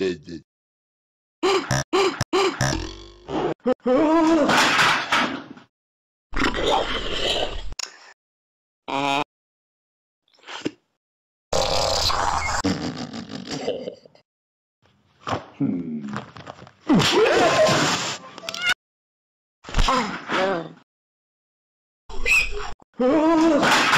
Hmm. Oh,